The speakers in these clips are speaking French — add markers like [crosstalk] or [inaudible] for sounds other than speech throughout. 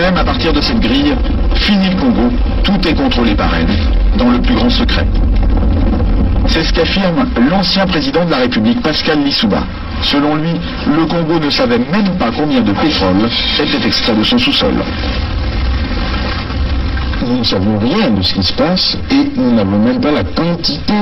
Problème, à partir de cette grille, fini le Congo, tout est contrôlé par elle, dans le plus grand secret. C'est ce qu'affirme l'ancien président de la République, Pascal Lissouba. Selon lui, le Congo ne savait même pas combien de pétrole était extrait de son sous-sol. Nous ne savons rien de ce qui se passe et nous n'avons même pas la quantité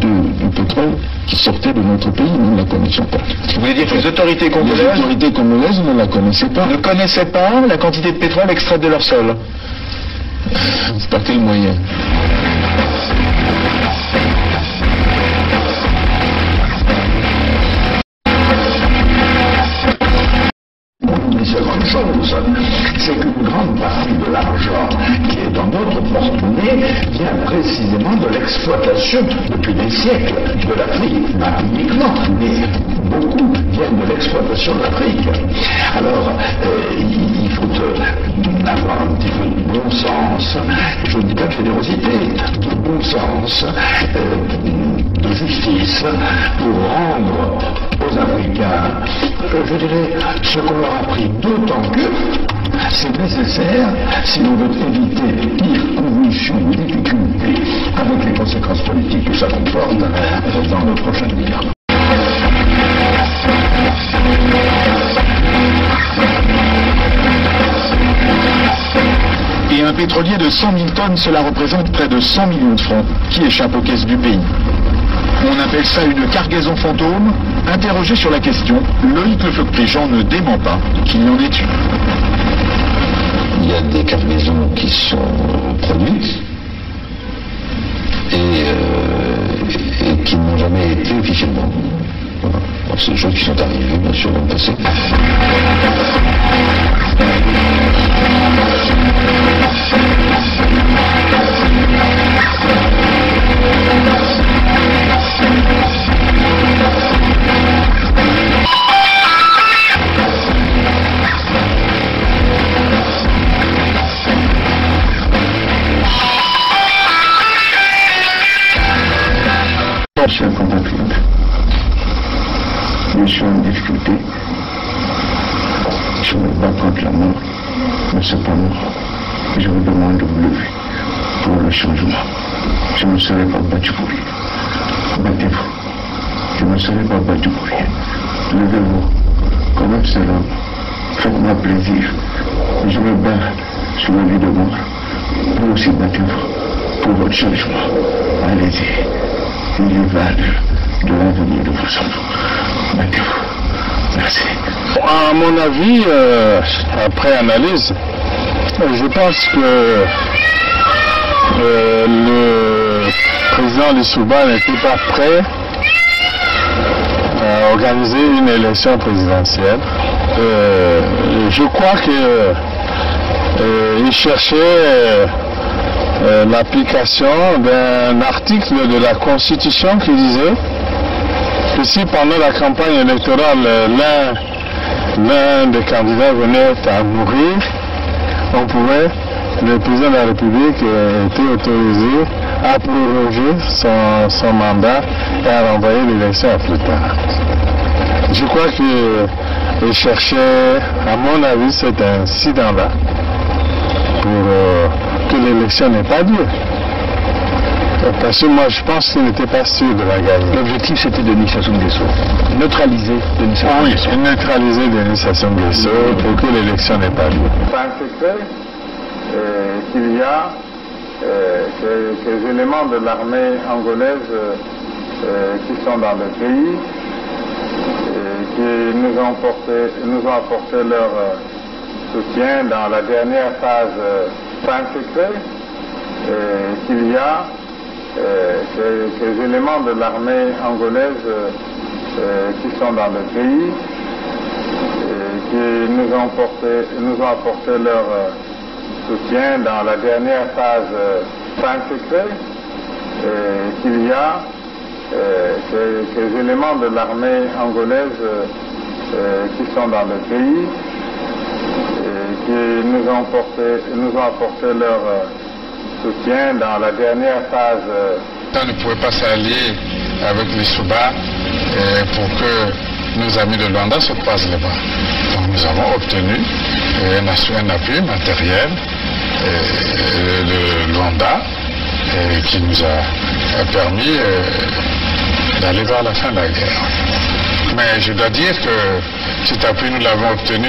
de, du pétrole qui sortait de notre pays, nous ne la connaissions pas. Vous voulez dire que les autorités Les congolaises autorités congolaises ne la connaissaient pas. ne connaissaient pas la quantité de pétrole extraite de leur sol Par quel moyen c'est qu'une grande partie de l'argent qui est dans notre porte-monnaie vient précisément de l'exploitation depuis des siècles de l'Afrique. Pas uniquement, mais beaucoup viennent de l'exploitation de l'Afrique. Alors, euh, avoir un petit peu de bon sens, je ne dis pas de générosité, de bon sens, euh, de justice, pour rendre aux Africains, je dirais, ce qu'on leur a pris, d'autant que c'est nécessaire si l'on veut éviter les pires convulsions difficultés avec les conséquences politiques que ça comporte dans le prochain gouvernement. Pétrolier de 100 000 tonnes, cela représente près de 100 millions de francs qui échappent aux caisses du pays. On appelle ça une cargaison fantôme. Interrogé sur la question, Loïc Lefebvre-Préjean ne dément pas qu'il y en ait eu. Il y a des cargaisons qui sont produites et, euh, qui n'ont jamais été officiellement. Voilà. C'est des choses qui sont arrivées, bien sûr, dans le passé. Je suis en difficulté. Je me bats contre la mort, mais cependant, je vous demande de vous lever pour le changement. Je ne serai pas battu pour rien. Battez-vous. Je ne serai pas battu pour rien. Levez-vous comme homme. Faites-moi plaisir. Je me bats sur la vie de mort. Vous aussi battez-vous pour votre changement. Allez-y. Il y va de, de l'avenir de vos enfants. Battez-vous. Merci. À mon avis, euh, après analyse, je pense que euh, le président Lissouba n'était pas prêt à organiser une élection présidentielle. Euh, je crois que euh, il cherchait l'application d'un article de la Constitution qui disait que si pendant la campagne électorale l'un l'un des candidats venait à mourir, on pouvait, le président de la République était autorisé à proroger son, son mandat et à renvoyer l'élection à plus tard. Je crois qu'il cherchait, à mon avis, cet incident-là pour euh, que l'élection n'ait pas lieu. Parce que moi, je pense qu'il n'était pas sûr de la gagner. L'objectif, c'était Denis Sassou Nguesso. Neutraliser Denis Sassou Oui, Nguesso. neutraliser Denis Sassou Nguesso pour que l'élection n'ait pas lieu. C'est un secret euh, qu'il y a euh, que, que les éléments de l'armée angolaise euh, qui sont dans le pays, euh, qui nous ont, porté, nous ont apporté leur euh, soutien dans la dernière phase. euh, C'est un secret euh, qu'il y a euh, que les éléments de l'armée angolaise euh, euh, qui sont dans le pays, qui nous ont, porté, nous ont apporté leur soutien dans la dernière phase. un secret qu'il y a euh, les éléments de l'armée angolaise qui sont dans le pays, euh, qui nous ont, porté, nous ont apporté leur soutien dans la dernière phase. euh, On ne pouvait pas s'allier avec les Souba euh, pour que nos amis de Luanda se croisent les bras. Donc nous avons obtenu un, un appui matériel euh, de Luanda euh, qui nous a permis euh, d'aller vers la fin de la guerre. Mais je dois dire que cet appui, nous l'avons obtenu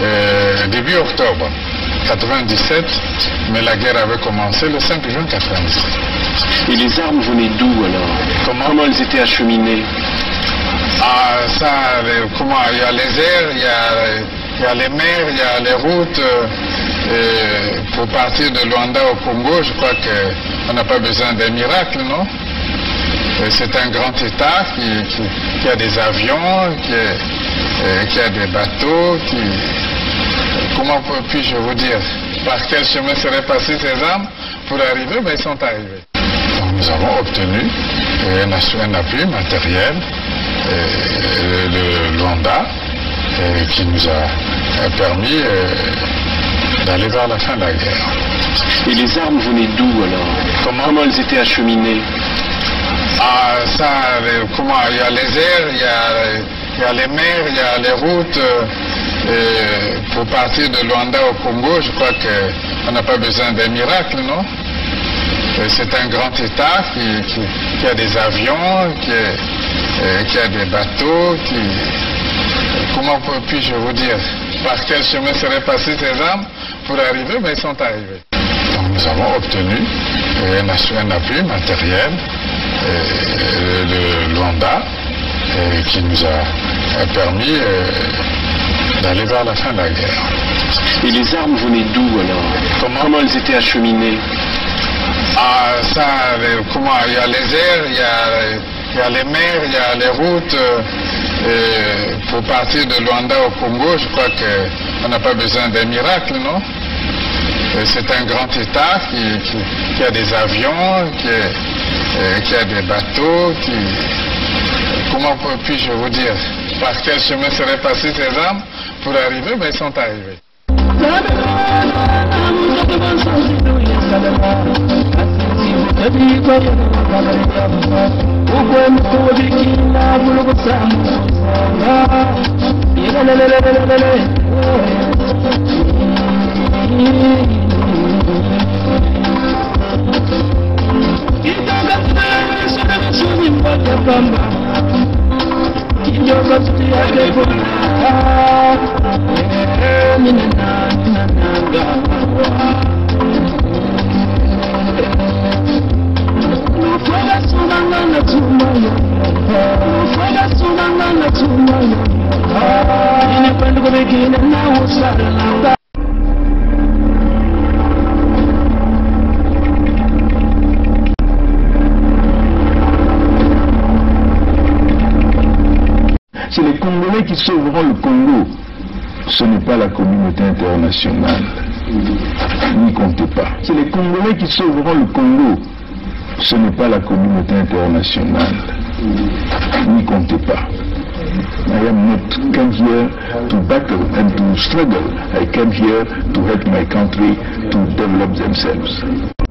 euh, début octobre 97, mais la guerre avait commencé le 5 juin 97. Et les armes venaient d'où alors? Comment? Comment elles étaient acheminées? Ah, ça, les- comment Il y a les airs, il y a, il y a les mers, il y a les routes. euh, et pour partir de Luanda au Congo, je crois qu'on n'a pas besoin d'un miracle, non? C'est un grand État qui, qui- qui a des avions, qui, euh, qui a des bateaux, qui... Comment puis-je vous dire Par quel chemin seraient passées ces armes pour arriver Ben, Ils sont arrivés. Donc, nous avons obtenu euh, un, appui matériel euh, de Luanda euh, qui nous a euh, permis euh, d'aller vers la fin de la guerre. Et les armes venaient d'où alors Comment Comment elles étaient acheminées Ah, ça, les- comment Il y a les airs, il y a, il y a les mers, il y a les routes. Et pour partir de Luanda au Congo, je crois qu'on n'a pas besoin d'un miracle, non? C'est un grand État qui, a des avions, euh, qui a des bateaux, qui... Comment puis-je vous dire? Par quel chemin seraient passées ces armes pour arriver? Ben, Ils sont arrivés. Donc nous avons obtenu euh, un, appui matériel euh, de Luanda qui nous a permis d'aller vers la fin de la guerre. Et les armes venaient d'où alors Comment Comment elles étaient acheminées Ah, ça, les- comment Il y a les airs, il y a, il y a les mers, il y a les routes. euh, pour partir de Luanda au Congo, je crois qu'on n'a pas besoin d'un miracle, non Et C'est un grand État qui, qui- qui a des avions, qui, euh, a des bateaux, qui... Comment puis-je vous dire Par quel chemin seraient passées ces armes pour arriver Ben, Ils sont arrivés. Ini pendugu begini, nah usah C'est les Congolais qui sauveront le Congo. Ce n'est pas la communauté internationale. N'y comptez pas. C'est les Congolais qui sauveront le Congo. Ce n'est pas la communauté internationale. N'y comptez pas. I am not come here to battle and to struggle. I came here to help my country to develop themselves.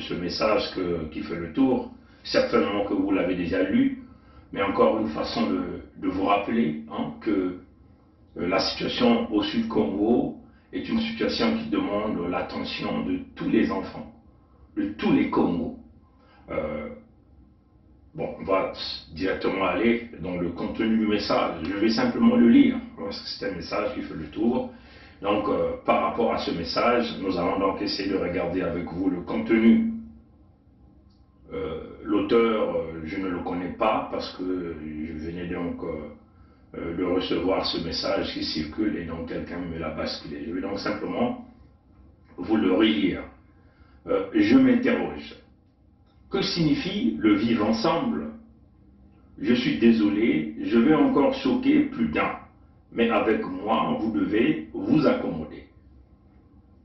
Ce message qui fait le tour. Certainement que vous l'avez déjà lu, mais encore une façon de, vous rappeler hein, que euh, la situation au Sud Congo est une situation qui demande l'attention de tous les enfants, de tous les Congos. Euh, bon, on va directement aller dans le contenu du message. Je vais simplement le lire, parce que c'est un message qui fait le tour. Donc, euh, par rapport à ce message, nous allons donc essayer de regarder avec vous le contenu. Euh, l'auteur, euh, je ne le connais pas parce que je venais donc de recevoir ce message qui circule et donc quelqu'un me l'a basculé. Je vais donc simplement vous le relire. je m'interroge. Que signifie le vivre ensemble? Je suis désolé, je vais encore choquer plus d'un mais avec moi, vous devez vous accommoder.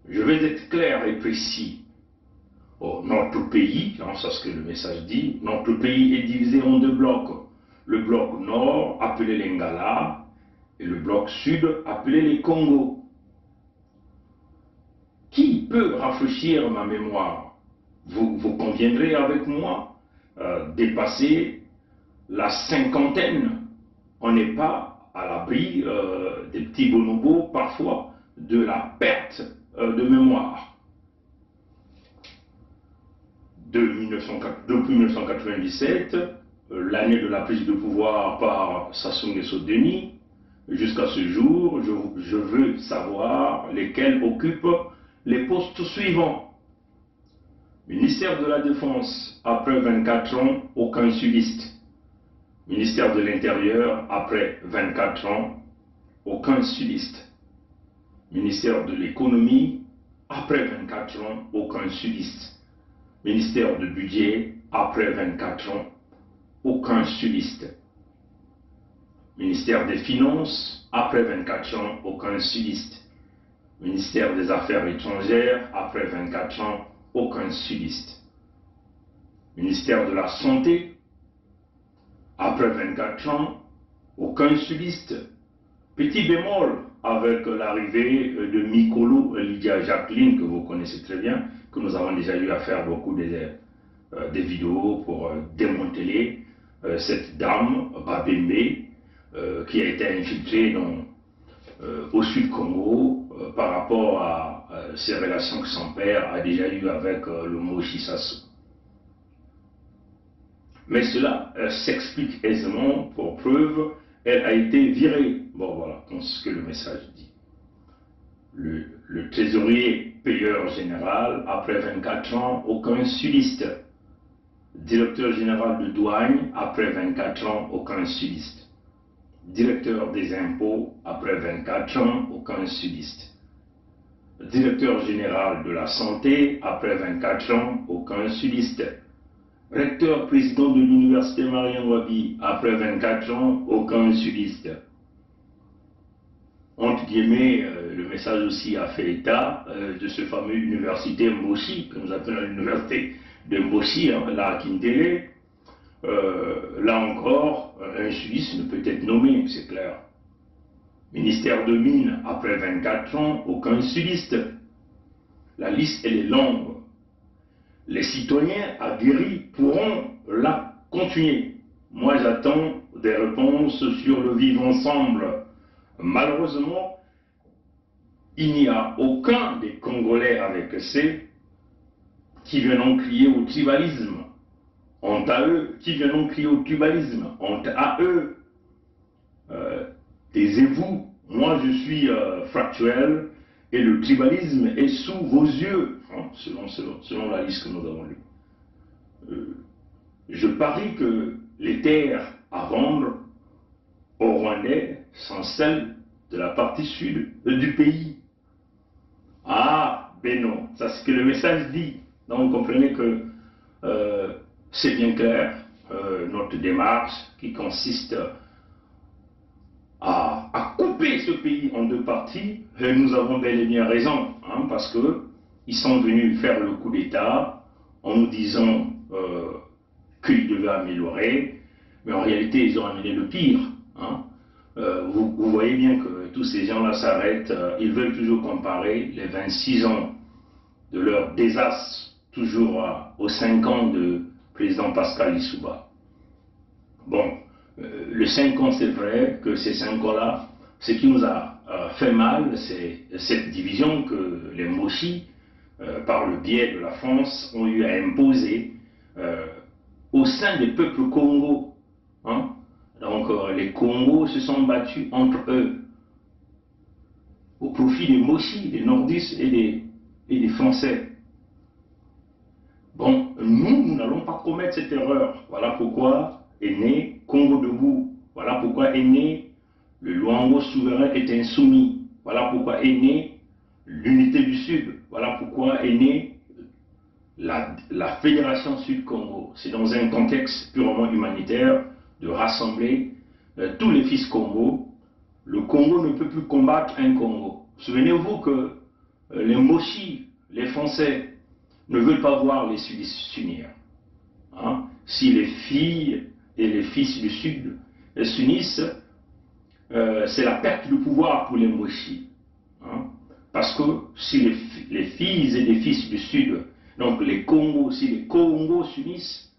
Je vais être clair et précis. Oh, notre pays, c'est ce que le message dit, notre pays est divisé en deux blocs. Le bloc nord, appelé l'Engala, et le bloc sud, appelé les Congo. Qui peut rafraîchir ma mémoire? Vous, vous conviendrez avec moi euh, dépasser la cinquantaine. On n'est pas à l'abri euh, des petits bonobos, parfois de la perte euh, de mémoire. De depuis 1997, euh, l'année de la prise de pouvoir par Sassou Nguesso Denis, jusqu'à ce jour, je, je, veux savoir lesquels occupent les postes suivants. Ministère de la Défense, après 24 ans, aucun sudiste. Ministère de l'Intérieur, après 24 ans, aucun sudiste. Ministère de l'Économie, après 24 ans, aucun sudiste. Ministère du Budget, après 24 ans, aucun sudiste. Ministère des Finances, après 24 ans, aucun sudiste. Ministère des Affaires étrangères, après 24 ans, aucun sudiste. Ministère de la Santé, après 24 ans, aucun sudiste. Petit bémol avec l'arrivée de Mikolo Lydia Jacqueline, que vous connaissez très bien, que nous avons déjà eu à faire beaucoup de, euh, vidéos pour euh, démanteler euh, cette dame, Babembe, qui a été infiltrée au Sud Congo par rapport à ses relations que son père a déjà eues avec le Moshi Sassou. Mais cela s'explique aisément pour preuve, elle a été virée. Bon voilà, ce que le message dit. Le, trésorier payeur général, après 24 ans, aucun sudiste. Directeur général de douane, après 24 ans, aucun sudiste. Directeur des impôts, après 24 ans, aucun sudiste. Directeur général de la santé, après 24 ans, aucun sudiste recteur président de l'université Marion Wabi, après 24 ans, aucun sudiste. Entre guillemets, euh, le message aussi a fait état euh, de ce fameux université Mbossi, que nous appelons l'université de Mbossi, hein, là à Kindele. Euh, là encore, un sudiste ne peut être nommé, c'est clair. Ministère de Mines, après 24 ans, aucun sudiste. La liste, elle est longue les citoyens aguerris pourront la continuer. Moi, j'attends des réponses sur le vivre ensemble. Malheureusement, il n'y a aucun des Congolais avec ces qui viennent crier au tribalisme. Honte à eux, qui viennent crier au tribalisme. Honte à eux. Euh, taisez-vous. Moi, je suis euh, fractuel et le tribalisme est sous vos yeux. Hein, selon, la liste que nous avons lue. Euh, je parie que les terres à vendre au Rwandais sont celles de la partie sud du pays. Ah, ben non, c'est ce que le message dit. Donc vous comprenez que euh, c'est bien clair, euh, notre démarche qui consiste à, couper ce pays en deux parties, et nous avons bel et bien raison, hein, parce que ils sont venus faire le coup d'État en nous disant euh, qu'ils devaient améliorer, mais en réalité, ils ont amené le pire. Hein. Euh, vous, voyez bien que tous ces gens-là s'arrêtent, euh, ils veulent toujours comparer les 26 ans de leur désastre, toujours aux 5 ans de président Pascal Issouba. Bon, euh, le 5 ans, c'est vrai que ces 5 ans-là, ce qui nous a fait mal, c'est cette division que les Moshi, par le biais de la France, ont eu à imposer au sein des peuples Congo. Hein. Donc euh, les Congos se sont battus entre eux au profit des Moshi, des Nordistes et des, et des Français. Bon, nous, nous n'allons pas commettre cette erreur. Voilà pourquoi est né Congo debout. Voilà pourquoi est né le Luango souverain est insoumis. Voilà pourquoi est né l'unité du Sud. Voilà pourquoi est né la, la Fédération Sud-Congo. C'est dans un contexte purement humanitaire de rassembler euh, tous les fils Congo. Le Congo ne peut plus combattre un Congo. Souvenez-vous que euh, les Moshi, les Français, ne veulent pas voir les Sudistes s'unir. Hein. Si les filles et les fils du Sud s'unissent, euh, c'est la perte de pouvoir pour les Moshi. Hein. Parce que si les, les, filles et les fils du Sud, donc les Congos, si les Congos s'unissent,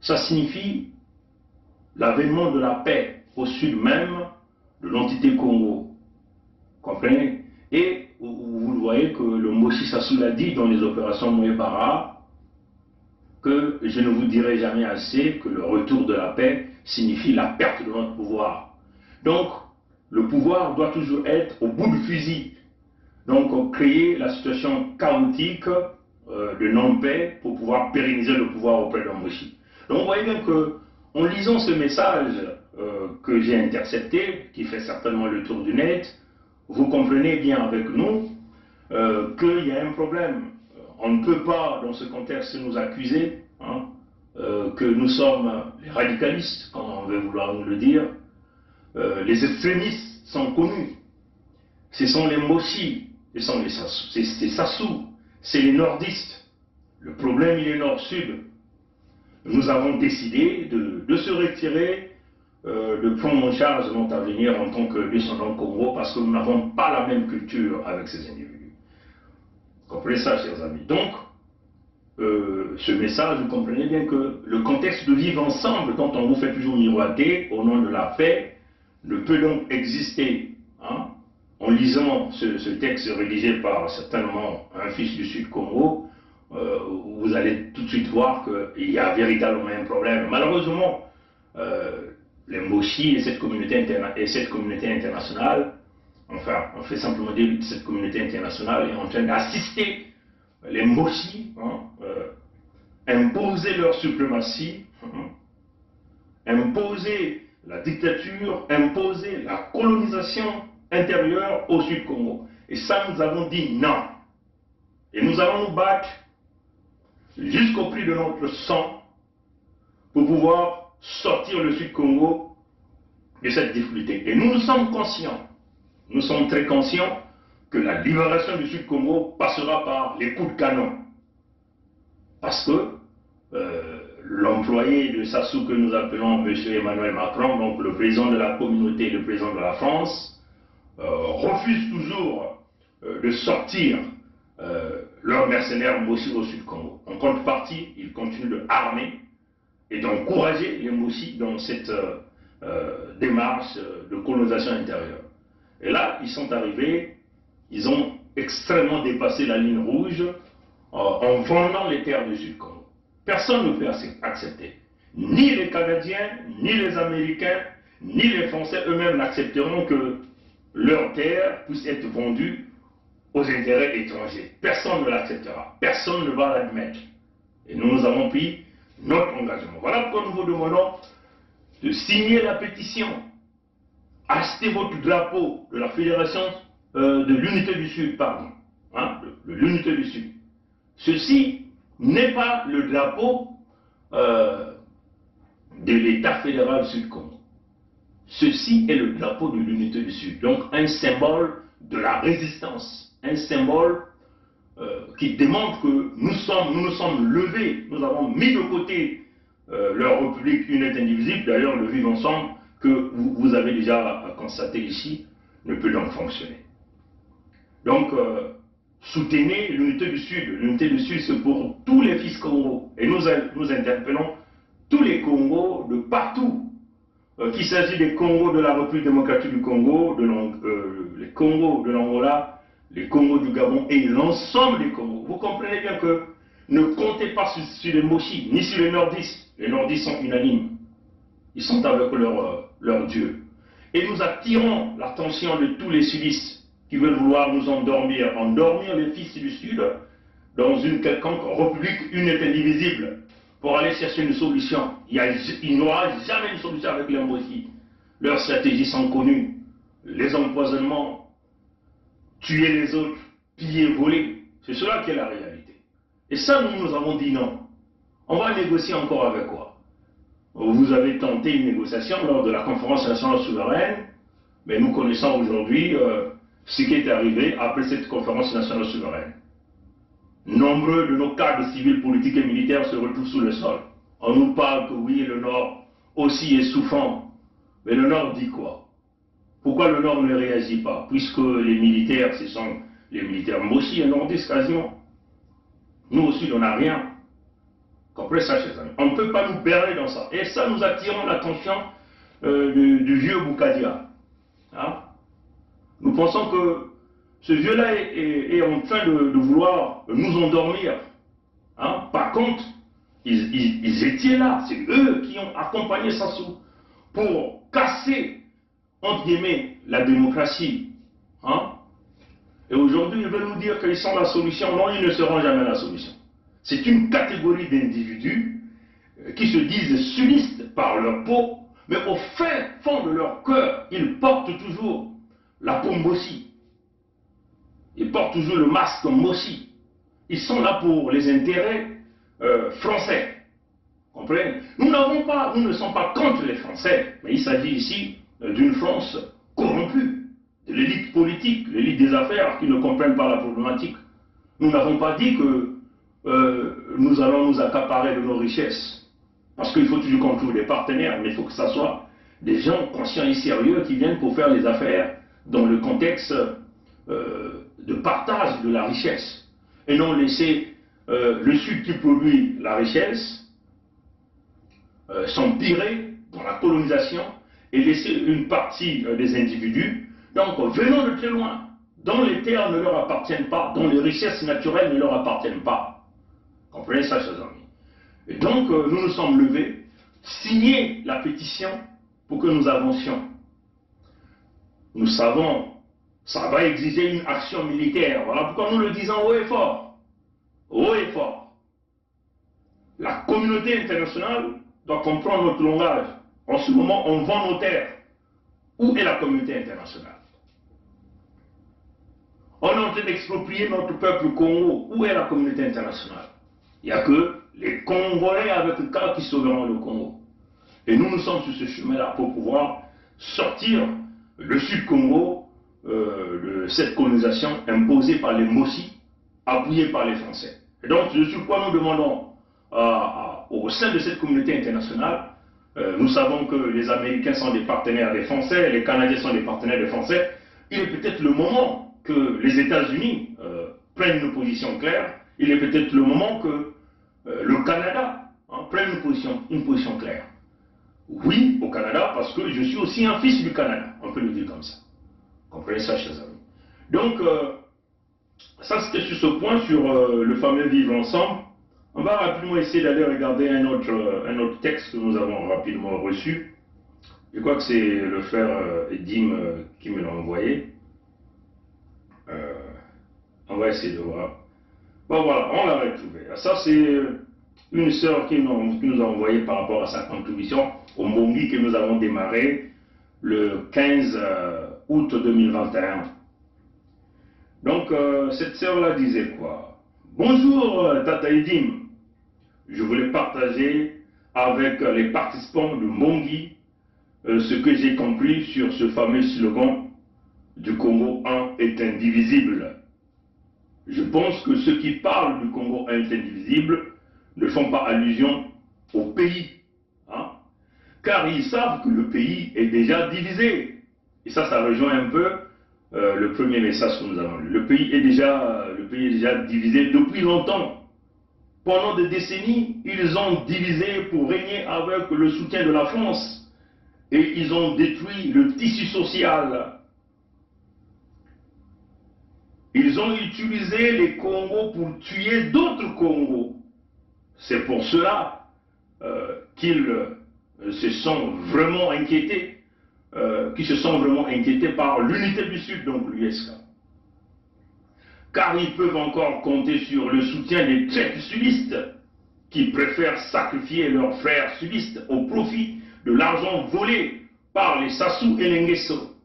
ça signifie l'avènement de la paix au sud même de l'entité Congo. Comprenez? Et vous voyez que le Moshi Sassou l'a dit dans les opérations Moebara, que je ne vous dirai jamais assez que le retour de la paix signifie la perte de notre pouvoir. Donc, le pouvoir doit toujours être au bout du fusil. Donc, créer la situation chaotique euh, de non-paix pour pouvoir pérenniser le pouvoir auprès d'un Moshi. Donc, vous voyez bien que en lisant ce message euh, que j'ai intercepté, qui fait certainement le tour du net, vous comprenez bien avec nous euh, qu'il y a un problème. On ne peut pas, dans ce contexte, nous accuser hein, que nous sommes les radicalistes, comme on veut vouloir nous le dire. Les extrémistes sont connus. Ce sont les Moshi, ce sont les Sassou, c'est les nordistes. Le problème, il est nord-sud nous avons décidé de, se retirer euh, de prendre en charge notre avenir en tant que descendants Congo parce que nous n'avons pas la même culture avec ces individus. Comprenez ça, chers amis. Donc, euh, ce message, vous comprenez bien que le contexte de vivre ensemble, quand on vous fait toujours miroiter au nom de la paix, ne peut donc exister. Hein, en lisant ce, texte rédigé par certainement un fils du Sud Congo, euh, vous allez tout de suite voir qu'il y a véritablement un problème. Malheureusement, euh, les Moshi et cette, communauté et cette communauté internationale, enfin, on fait simplement dire que cette communauté internationale est en train d'assister les Moshi, hein, euh, imposer leur suprématie, hein, imposer la dictature, imposer la colonisation intérieure au Sud-Congo. Et ça, nous avons dit non. Et nous allons nous battre jusqu'au prix de notre sang pour pouvoir sortir le Sud-Congo de cette difficulté. Et nous nous sommes conscients, nous sommes très conscients que la libération du Sud-Congo passera par les coups de canon. Parce que euh, l'employé de Sassou que nous appelons M. Emmanuel Macron, donc le président de la communauté, le président de la France, euh, refuse toujours euh, de sortir leurs mercenaires Moussi au Sud-Congo. En contrepartie, ils continuent de armer et d'encourager les Moussi dans cette démarche de colonisation intérieure. Et là, ils sont arrivés, ils ont extrêmement dépassé la ligne rouge en vendant les terres du Sud-Congo. Personne ne peut accepter. Ni les Canadiens, ni les Américains, ni les Français eux-mêmes n'accepteront que leurs terres puissent être vendues aux intérêts étrangers. Personne ne l'acceptera. Personne ne va l'admettre. Et nous, nous avons pris notre engagement. Voilà pourquoi nous vous demandons de signer la pétition. Achetez votre drapeau de la Fédération euh, de l'Unité du Sud, pardon. Hein, de, l'Unité du Sud. Ceci n'est pas le drapeau euh, de l'État fédéral Sud-Congo. Ceci est le drapeau de l'Unité du Sud. Donc un symbole de la résistance un symbole euh, qui démontre que nous, nous sommes levés, nous avons mis de côté euh, leur république une est indivisible, d'ailleurs le vivre ensemble que vous, avez déjà constaté ici, ne peut donc fonctionner. Donc, soutenez l'unité du Sud. L'unité du Sud, c'est pour tous les fils Congo. Et nous, nous interpellons tous les Congos de partout. Euh, qu'il s'agisse des Congos de la République démocratique du Congo, de euh, les Congos de l'Angola, les Congos du Gabon et l'ensemble des Congos. Vous comprenez bien que ne comptez pas sur, les Moshi, ni sur les Nordistes. Les Nordistes sont unanimes. Ils sont avec leur, euh, leur Dieu. Et nous attirons l'attention de tous les sudistes qui veulent vouloir nous endormir, endormir les fils du Sud dans une quelconque république une et indivisible pour aller chercher une solution. Il n'y aura jamais une solution avec les Moshi. Leurs stratégies sont connues. Les empoisonnements, tuer les autres, piller, voler. C'est cela qui est la réalité. Et ça, nous, nous avons dit non. On va négocier encore avec quoi? Vous avez tenté une négociation lors de la conférence nationale souveraine, mais nous connaissons aujourd'hui euh, ce qui est arrivé après cette conférence nationale souveraine. Nombreux de nos cadres civils, politiques et militaires se retrouvent sous le sol. On nous parle que oui, le Nord aussi est souffrant. Mais le Nord dit quoi? Pourquoi le Nord ne réagit pas? Puisque les militaires, ce sont les militaires, moi aussi, un nordiste quasiment. Nous aussi, on n'a rien. Comprenez ça, chers amis. On ne peut pas nous berner dans ça. Et ça, nous attirons l'attention euh, du, vieux Boukadia. Hein? Nous pensons que ce vieux-là est, en train de, vouloir nous endormir. Hein? Par contre, ils, étaient là, c'est eux qui ont accompagné Sassou pour casser, entre guillemets, la démocratie. Hein? Et aujourd'hui, ils veulent nous dire qu'ils sont la solution. Non, ils ne seront jamais la solution. C'est une catégorie d'individus euh, qui se disent sunistes par leur peau, mais au fin fond de leur cœur, ils portent toujours la peau Mossi. Ils portent toujours le masque Mossi. Ils sont là pour les intérêts euh, français. Comprenez? Nous n'avons pas, nous ne sommes pas contre les Français, mais il s'agit ici euh, d'une France corrompue, de l'élite politique, l'élite des affaires qui ne comprennent pas la problématique. Nous n'avons pas dit que euh, nous allons nous accaparer de nos richesses. Parce qu'il faut toujours qu'on trouve des partenaires, mais il faut que ce soit des gens conscients et sérieux qui viennent pour faire les affaires dans le contexte euh, de partage de la richesse. Et non laisser euh, le Sud qui produit la richesse s'empirer dans la colonisation et laisser une partie des individus. Donc venons de très loin, dont les terres ne leur appartiennent pas, dont les richesses naturelles ne leur appartiennent pas. Comprenez ça, chers amis? Et donc, euh, nous nous sommes levés, signés la pétition pour que nous avancions. Nous savons, ça va exiger une action militaire. Voilà pourquoi nous le disons haut et fort. Haut et fort. La communauté internationale doit comprendre notre langage. En ce moment, on vend nos terres. Où est la communauté internationale? On est en train d'exproprier notre peuple Congo. Où est la communauté internationale? Il n'y a que les Congolais avec le cas qui sauveront le Congo. Et nous, nous sommes sur ce chemin-là pour pouvoir sortir le Sud-Congo euh, cette colonisation imposée par les Mossi, appuyée par les Français. Et donc, sur quoi nous demandons au sein de cette communauté internationale, euh, nous savons que les Américains sont des partenaires des Français, les Canadiens sont des partenaires des Français. Il est peut-être le moment que les États-Unis euh, prennent une position claire il est peut-être le moment que le Canada hein, prenne une position, une position claire. Oui, au Canada, parce que je suis aussi un fils du Canada, on peut le dire comme ça. Comprenez ça, chers amis. Donc, euh, ça c'était sur ce point, sur euh, le fameux vivre ensemble. On va rapidement essayer d'aller regarder un autre, un autre texte que nous avons rapidement reçu. Je crois que c'est le frère Edim qui me l'a envoyé. on va essayer de voir. Bon voilà, on l'a retrouvé. Ça c'est une sœur qui nous, a envoyé par rapport à sa contribution au Mbongi que nous avons démarré le 15 euh, août 2021. Donc euh, cette sœur-là disait quoi? Bonjour euh, Tata Edim, je voulais partager avec les participants de Mbongi ce que j'ai compris sur ce fameux slogan du Congo 1 est indivisible. Je pense que ceux qui parlent du Congo indivisible ne font pas allusion au pays car ils savent que le pays est déjà divisé. Et ça, ça rejoint un peu euh, le premier message que nous avons lu. Le pays est déjà, le pays est déjà divisé depuis longtemps. Pendant des décennies, ils ont divisé pour régner avec le soutien de la France. Et ils ont détruit le tissu social. Ils ont utilisé les Congos pour tuer d'autres Congos. C'est pour cela euh, qu'ils euh, se sont vraiment inquiétés, euh, se sont vraiment inquiétés par l'unité du Sud, donc l'USK. Car ils peuvent encore compter sur le soutien des traites sudistes qui préfèrent sacrifier leurs frères sudistes au profit de l'argent volé par les Sassou et Nguesso.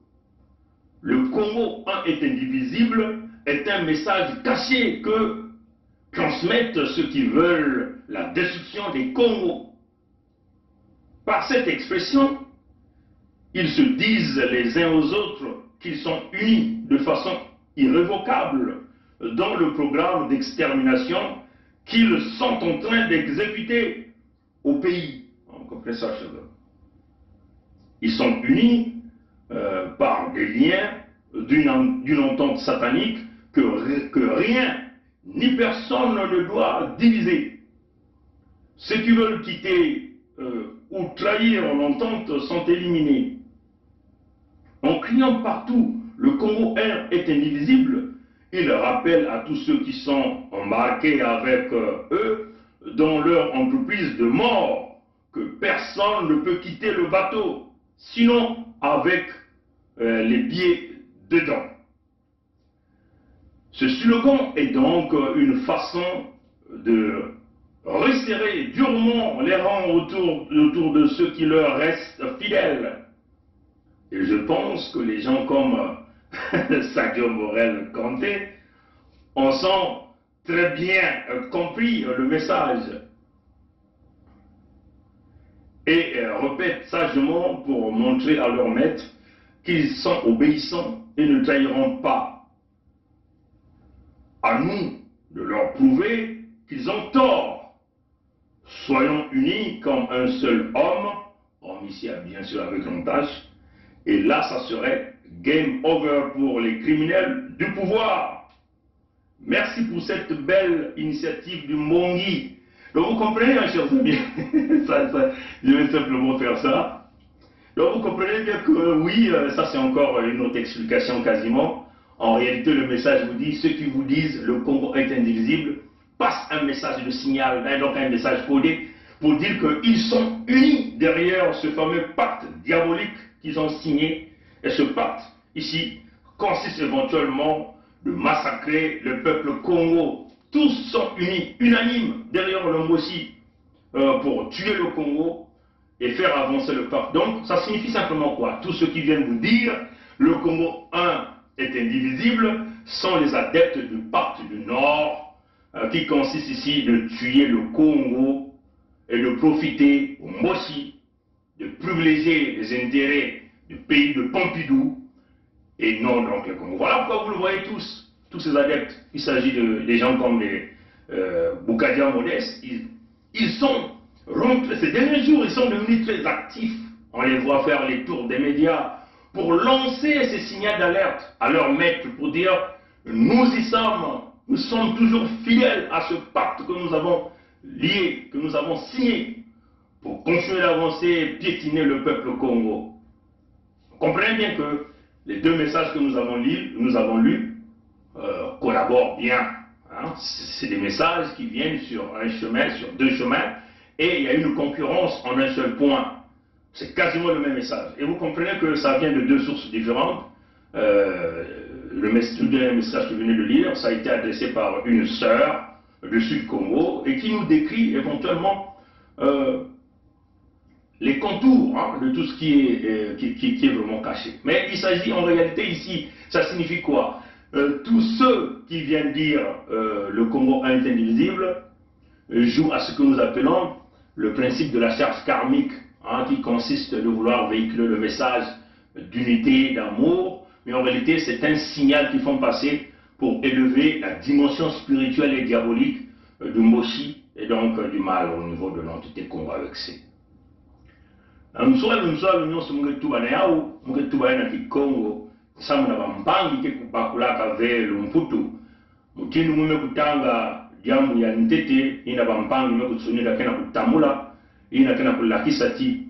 Le Congo, un est indivisible, est un message caché que transmettent ceux qui veulent la destruction des Congos. Par cette expression, ils se disent les uns aux autres qu'ils sont unis de façon irrévocable dans le programme d'extermination qu'ils sont en train d'exécuter au pays. Ils sont unis euh, par des liens d'une entente satanique que, que, rien ni personne ne doit diviser. Ceux qui veulent quitter euh, ou trahir l'entente sont éliminés. En criant partout, le Congo est indivisible, il rappelle à tous ceux qui sont embarqués avec euh, eux dans leur entreprise de mort que personne ne peut quitter le bateau, sinon avec euh, les pieds dedans. Ce slogan est donc une façon de resserrer durement les rangs autour, autour de ceux qui leur restent fidèles. Et je pense que les gens comme [laughs] Sadio Morel Kanté ont sont très bien compris le message et répètent sagement pour montrer à leur maître qu'ils sont obéissants et ne trahiront pas. À nous de leur prouver qu'ils ont tort. Soyons unis comme un seul homme, homme ici bien sûr avec tâche, et là ça serait game over pour les criminels du pouvoir. Merci pour cette belle initiative du Mongi. Donc vous comprenez, hein, chers amis, [laughs] je vais simplement faire ça. Donc vous comprenez bien que oui, euh, ça c'est encore une autre explication quasiment. En réalité, le message vous dit, ceux qui vous disent le Congo est indivisible, passent un message de signal, donc un message codé, pour dire qu'ils sont unis derrière ce fameux pacte diabolique qu'ils ont signé. Et ce pacte, ici, consiste éventuellement de massacrer le peuple Congo. Tous sont unis, unanimes, derrière le Mossi, euh, pour tuer le Congo et faire avancer le peuple. Donc, ça signifie simplement quoi? Tous ceux qui viennent vous dire le Congo 1 est indivisible sont les adeptes du pacte du Nord, qui consiste ici de tuer le Congo et de profiter au Mossi, de privilégier les intérêts du pays de Pompidou et non donc le Congo. Voilà pourquoi vous le voyez tous, tous ces adeptes. Il s'agit de, des gens comme les euh, Boukadia modestes. Ils, ils sont ces derniers jours, ils sont devenus très actifs. On les voit faire les tours des médias pour lancer ces signaux d'alerte à leur maître pour dire nous y sommes, nous sommes toujours fidèles à ce pacte que nous avons lié, que nous avons signé pour continuer d'avancer et piétiner le peuple Congo. Comprenez bien que les deux messages que nous avons lus, nous avons lus euh, collaborent bien. Hein. C'est des messages qui viennent sur un chemin, sur deux chemins, et il y a une concurrence en un seul point. C'est quasiment le même message. Et vous comprenez que ça vient de deux sources différentes. Euh, le message que vous venez de lire, ça a été adressé par une sœur du Sud-Congo et qui nous décrit éventuellement euh, les contours hein, de tout ce qui est, euh, qui, est, vraiment caché. Mais il s'agit en réalité ici, ça signifie quoi? Euh, Tous ceux qui viennent dire le Congo est indivisible jouent à ce que nous appelons le principe de la charge karmique, hein, qui consiste de vouloir véhiculer le message d'unité, d'amour, mais en réalité c'est un signal qu'ils font passer pour élever la dimension spirituelle et diabolique du Moshi et donc du mal au niveau de l'entité Congo. Avec C. na mswali mswali nyonso mungetuba na yau mungetuba ye na kikongo samu na bambangi ke kubakulaka ve lumputu mutindu mume kutanga jambu ya ntete ina bambangi me kutsunila kena kutamula ina kena kulakisa ti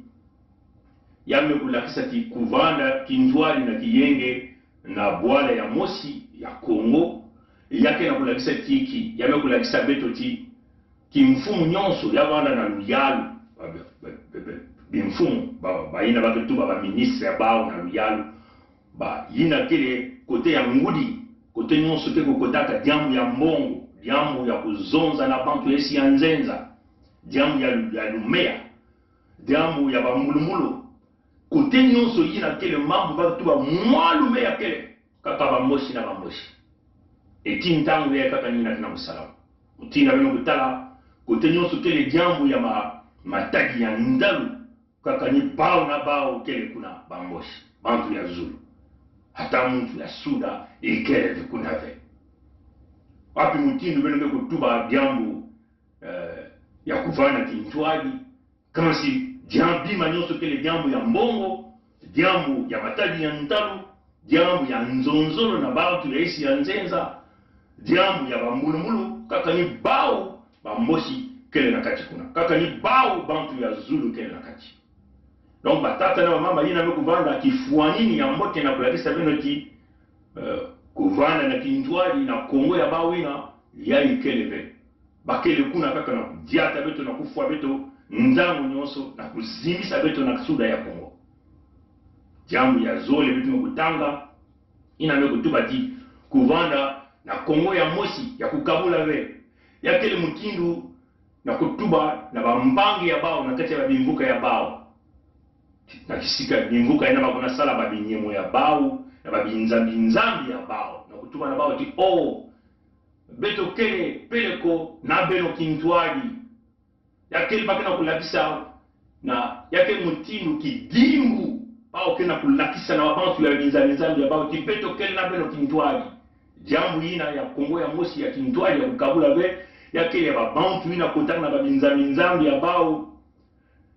yame kikuvanda kuvanda kinjwali na kiyenge na bwala ya mosi ya kongo yake nakulakisa kiki yamekulakisa beto ti. Kimfumu nyonso yavanda na luyalu bimfumu ba- bayina baketuba baministre bao na luyalu bayina kele kote ya ngudi kote nyonso ke kokotaka diambu ya mbongo diambu ya kuzonza na bantu esi ya nzenza diambu ya, ya lumea diambu ya bambulumulu kote nyonso yina kele mambo baketuba mwa lumea kele. Kaka bamboshi na bamboshi eti ntango ye kaka nini tina mosalamu mutina bino kutala kote nyonso kele diambu ya ma, mataki ya ndalu. Kaka ni bao na bao kele kuna bamboshi bantu ya zulu. Hata muntu ya suda ikeleve kunave wapi mutindu benenge kutuba diambu eh, ya kuvana kintwali kama si diambima nyonso kele jambu ya mbongo jambu ya matadi ya ntalu jambu ya nzonzolo na bantu ya isi ya nzenza jambu ya bambulumulu kaka ni bao bamboshi kele na kati kuna. Kaka ni bao bantu ya zulu kele na kati donc batata na bamama yina me kuvanda kifuanini ya mbote na kulakisa bino ti uh, kuvanda na kintwali na kongo ya bawina yai keleve bakele kuna kaka na kudiata beto na kufua beto nzangu nyonso na kuzimbisa beto na suda ya kongo. Jambu ya zole bitu kutanga ina me kutuba ti kuvanda na kongo ya mosi ya kukabula ve yakele mutindu na kutuba na bambangi ya bao na kati ya babimbuka ya bao. Na kisika bimvuka ina bakuna sala babinyemo ya bao na babinzambinzambi ya bao. Na kutuba na bao ti o beto kele peleko na beno kintwali yakeli bakena kulakisa na yake mutinu kidimbu bao kena kulakisa na wabantu ya binzambinzambi ya bao ti beto kele na beno kintwali jambu ina ya kongo ya mosi ya kintwali ya kukabula be yakeli ya babantu ina kotana na babinzambinzambi ya bao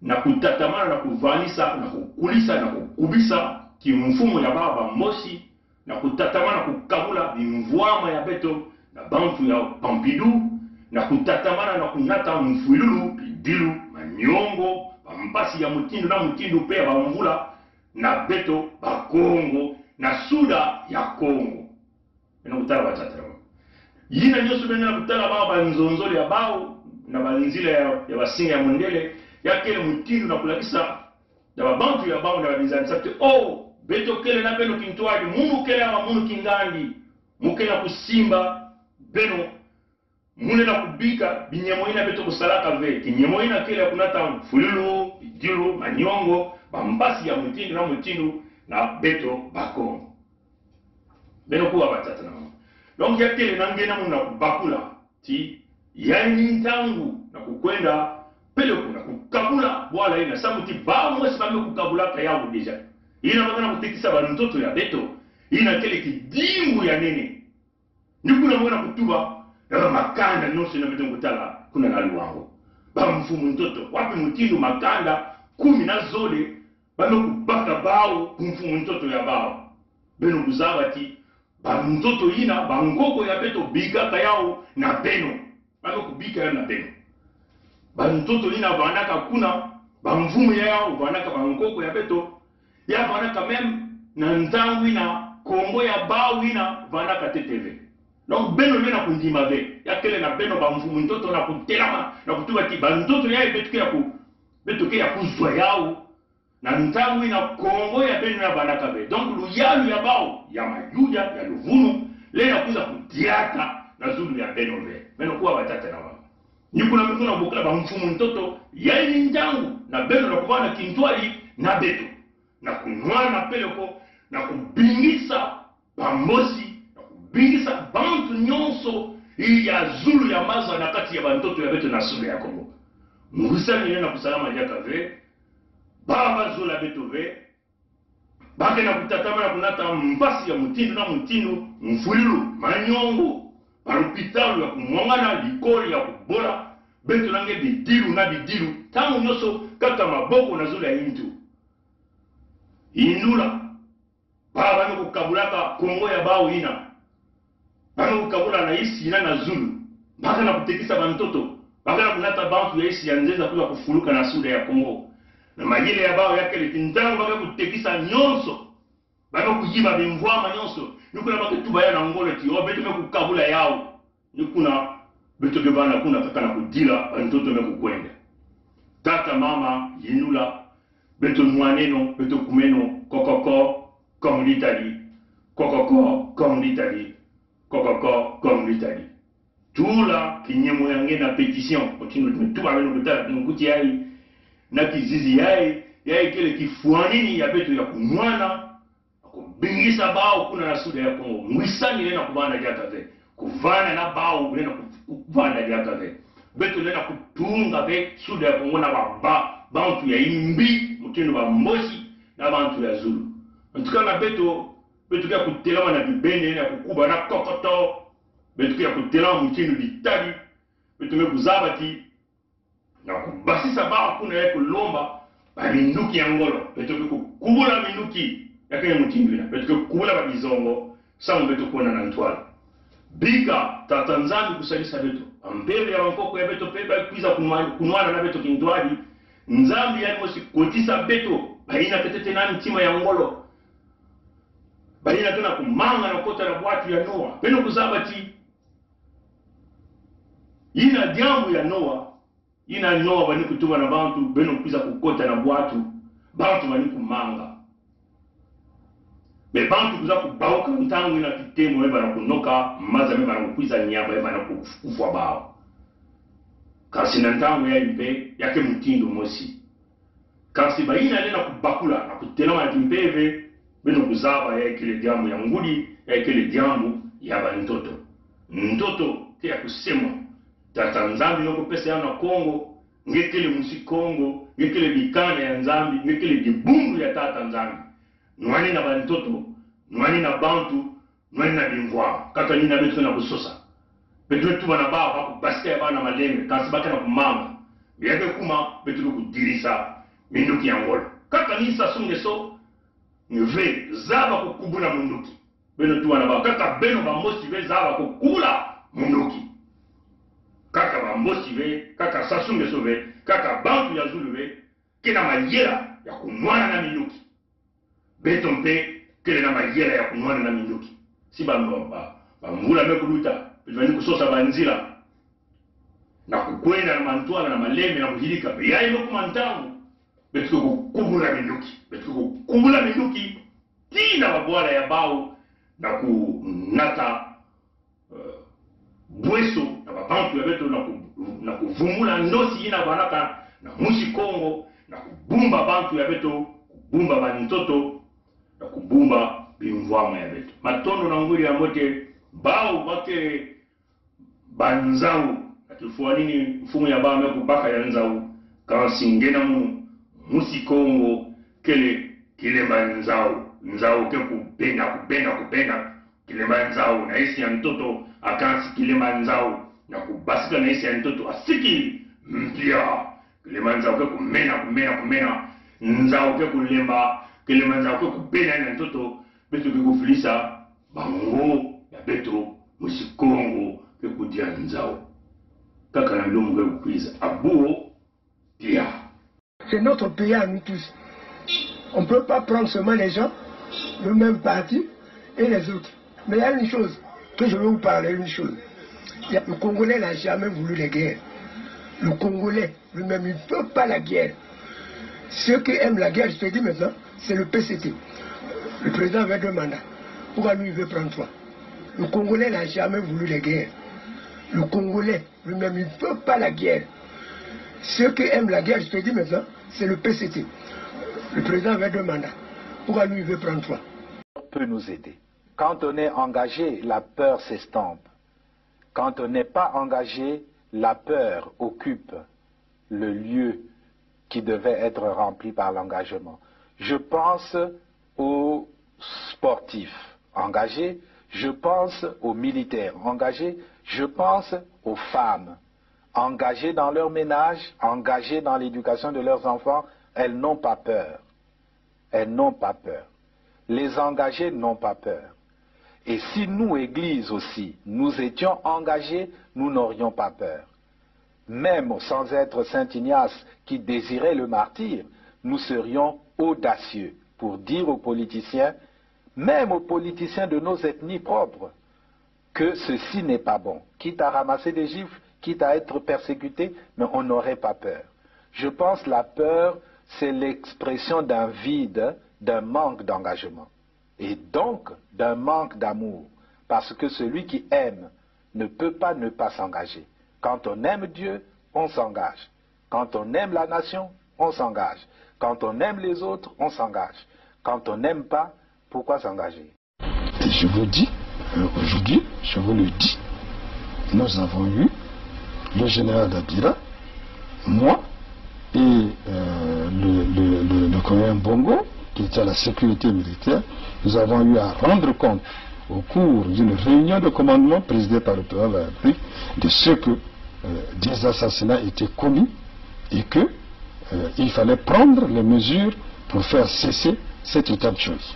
na kutatamana na kuvanisa na kukulisa na kukubisa kimfumo ya baba bambosi na kutatamana na kukabula bimvwama ya beto na bantu ya pampidu na kutatamana na kunyata bidilu manyongo bambasi ya mutindu na mutindu pe ya bamvula na beto bakongo na suda ya kongo. Ena kutala yina nyonso benge na kutala bao banzonzoli ya bao na banzila ya, ya basinga ya mondele yakele mutindu na kulakisa na babantu ya bao na babinzanisa te o beto kele na beno kintwali munu kele awa munu kingandi mukele na kusimba beno mune na kubika binyemo ina beto kusalaka ve kinyemo ina kele ya kunata fululu bidilu manyongo bambasi ya mutindu na mutindu na beto bako. Beno kuwa batata na mama. Donc yakele nangena munu na kubakula ti yani ntangu na kukwenda pele kuna kukabula bwala ina. Samuti bamwesi kukabula kukabulaka yango deja. Ina bakana kutikisa ba mtoto ya beto. Ina kele kidimbu ya nene. Ndikuna mwana kutuba Baba makanda nusu na mitongo tala kuna na luwango. Ba mfumu mtoto, wapi mtindo makanda kumi na zole bano kubaka bao kumfumu mtoto ya bao. Beno kuzawati ba mtoto ina ba ngoko ya beto bika kayao na beno. Bano kubika ya na beno. Ba mtoto ina bandaka kuna ba mfumu yao vanaka ba ngoko ya beto ya bandaka meme na ntangu ina kombo ya bao ina bandaka TTV donc beno nde na kundima ve yakele na beno bamvumu ntoto na kutelama na kutuba ti bantoto yaye betuke ya ku betuke ya kuzwa yao na nzangu na kongo ya beno ya banaka ve donc luyalu ya bao ya mayuya ya luvunu le na kuza kudiata na zulu ya beno ve beno kuwa batata na wao nikuna mikuna bokala bamfumu ntoto yaini njangu na beno na kuvana kintwali na beto na kunwana peleko na kubingisa bambosi na kubingisa bantu nyonso ya zulu ya mazwa na kati ya bantoto ya beto na sulu ya kongo ngusanile na kusalama liaka ve baba zula beto ve bake na kutatama na kunata mpasi ya mutindu na mutindu mfulilu manyongo balupitalu ya kumwangana likoli ya kubola beto nange bidilu na bidilu. Ntango nyonso kaka maboko na zolo ya intu indula baa bame kukabulaka kongo ya bao ina ukabula na isi ina na zulu. Mpaka na kutekisa bantoto mpaka na kunata bantu ya isi ya nzeza kuza kufuluka na suda ya kongo. Na majile ya bao yakeleti ntango baka kutekisa nyonso. Baka kujiba bimvwama nyonso. Nikuna baketu baya na ngolo ti. O beto kukabula yao. Nikuna beto ke kuna kaka na kudila bantoto me kukwenda. Tata mama yinula beto mwaneno beto kumeno kokoko comme l'Italie kokoko comme kokoko comme l'Italie. Tout là, qui n'y a moyen de pétition, continue tout avec nous, peut-être, nous, qui aille, na kizizi yaye, yaye kile kifua nini ya betu ya kumwana, kumbingisa bao kuna na suda ya Kongo. Mwisani nena kubanda jakaze, kuvana na bao nena kubanda jakaze. Betu nena kutunga be suda ya Kongo na baba, bantu ya imbi, mutindo ba mbosi, na bantu ya zulu. Ntukana betu ya kutelama na bibende na kukuba na kokoto. Beto ya kutelama mutindo litali betume kuzabati. Na kubasisa baa kuna ya kulomba ba minduki ya ngolo. Beto kukubula minduki yakene mutimbina betuke kukubula babizongo sango betu kuona na ntwala bika tata nzambi kusalisa betu. Ambele ya bankoko ya beto pe bakwiza kunwana na beto kindwali nzambi yalimosi kotisa beto baina petete na ntima ya ngolo balina tena kumanga na kota na bwatu ya noa. Peno kuzaba ti ina jambo ya noa ina noa bani kutuma na bantu beno kuza kukota na bwatu bantu bani kumanga. Me bantu kuza kubauka ntango ina kitemo eba na kunoka maza meba na kukwiza nyama eba na kufwa bao. Kasi na ntango ya impe yake mutindo mosi. Kasi baina nena kubakula na kutelama ya kimpeve beno kuzaba ya kile jambo ya ngudi ya jambo ya bantoto ntoto. Te ya tata nzambi noko pesa ya Kongo ngekele musi Kongo ngekele bikana ya nzambi ngekele dibungu ya tata nzambi. Nwani na bantoto nwani na bantu nwani na bingwa. Kata nina betu na kusosa. Betu tu bana ba ba kubasika ya bana maleme kasi baka na kumanga yake kuma betu kudirisa minduki ya ngolo. Kaka ni sasunge nve zaba kukubula munduki. Beno tuwana ba kaka beno ba mosi ve zaba kukula munduki. Kaka ba mosi ve kaka sasunge so ve kaka bantu ya zulu ve kena mayera ya kunwana na minduki. Beto mpe kele na mayela ya kunwana na minduki. Si bamvula me kuluta bivani kusosa banzila na kukwenda na mantwala na maleme na kuhilika yayi mekuma ntangu betuke kukubula minduki kumbula minduki tina babwala ya bao na kunata uh, bweso na babantu ya beto na, ku, na kuvumula ndosi ina baraka na mushi kongo na kubumba bantu ya beto kubumba bantoto na kubumba bimvwama ya betu matondo na ngwili ya mote bao bake banzau. Atufua nini mfumu ya bao mekubaka ya nzau? Kansingena mu musikongo kele kilema nzao. Nzao ke kupenda kupenda kupenda kilema nzao na isi ya mtoto akansi kilema na kubasika na isi ya mtoto asiki mpya kilema ke kumena kumena kumena. Nzao ke kulemba kilema ke kupenda na mtoto betu ke bango ya betu musi Kongo ke kudia nzao. Kaka na milomo ke kufiza abuo pia. C'est notre pays à nous tous on ne peut pas prendre seulement les gens le même parti et les autres mais il y a une chose que je veux vous parler une chose le Congolais n'a jamais voulu les guerres le Congolais lui-même il ne veut pas la guerre ceux qui aiment la guerre je te dis maintenant c'est le PCT. Le président avait deux mandats. Pourquoi lui il veut prendre trois? Le Congolais n'a jamais voulu les guerres. Le Congolais lui-même il ne veut pas la guerre. Ceux qui aiment la guerre, je te dis maintenant, c'est le PCT. Le président avait deux mandats. Pourquoi lui il veut prendre trois? Peut nous aider. Quand on est engagé, la peur s'estompe. Quand on n'est pas engagé, la peur occupe le lieu qui devait être rempli par l'engagement. Je pense aux sportifs engagés, je pense aux militaires engagés, je pense aux femmes engagées dans leur ménage, engagées dans l'éducation de leurs enfants. Elles n'ont pas peur. elles n'ont pas peur. Les engagés n'ont pas peur. Et si nous, Église aussi, nous étions engagés, nous n'aurions pas peur. Même sans être Saint Ignace qui désirait le martyr, nous serions audacieux pour dire aux politiciens, même aux politiciens de nos ethnies propres, que ceci n'est pas bon. Quitte à ramasser des gifles, quitte à être persécuté, mais on n'aurait pas peur. Je pense la peur, c'est l'expression d'un vide, d'un manque d'engagement. Et donc d'un manque d'amour. Parce que celui qui aime ne peut pas ne pas s'engager. Quand on aime Dieu, on s'engage. Quand on aime la nation, on s'engage. Quand on aime les autres, on s'engage. Quand on n'aime pas, pourquoi s'engager? Je vous dis, euh, aujourd'hui, je vous le dis, nous avons eu le général Dabira, moi et euh, le, le, Bongo, qui était à la sécurité militaire, nous avons eu à rendre compte au cours d'une réunion de commandement présidée par le président de la République de ce que euh, des assassinats étaient commis et qu'il fallait prendre les mesures pour faire cesser cet état de choses.